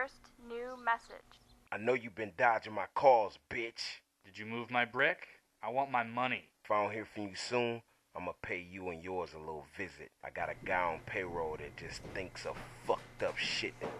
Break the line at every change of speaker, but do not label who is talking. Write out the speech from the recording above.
first new message.
I know you've been dodging my calls, bitch.
Did you move my brick? I want my money.
If I don't hear from you soon, I'ma pay you and yours a little visit. I got a guy on payroll that just thinks of fucked up shit that.